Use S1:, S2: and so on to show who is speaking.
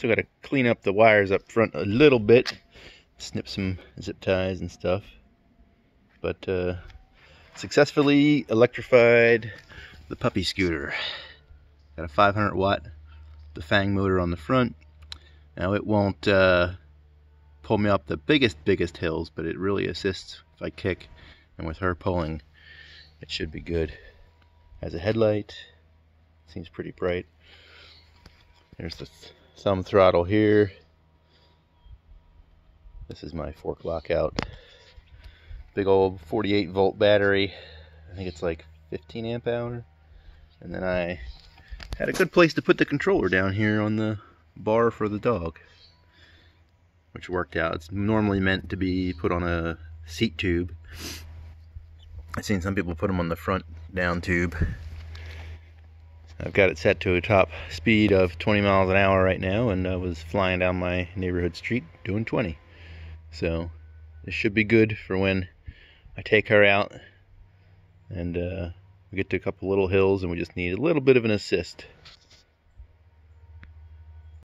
S1: Still got to clean up the wires up front a little bit. Snip some zip ties and stuff. But uh, successfully electrified the puppy scooter. Got a 500 watt Bafang motor on the front. Now it won't uh, pull me up the biggest, biggest hills, but it really assists if I kick. And with her pulling, it should be good. Has a headlight. Seems pretty bright. There's the thumb throttle here. This is my fork lockout. Big old 48 volt battery. I think it's like 15 amp hour. And then I had a good place to put the controller down here on the bar for the dog. Which worked out. It's normally meant to be put on a seat tube. I've seen some people put them on the front down tube. I've got it set to a top speed of 20 miles an hour right now and I was flying down my neighborhood street doing 20. So this should be good for when I take her out and uh, we get to a couple little hills and we just need a little bit of an assist.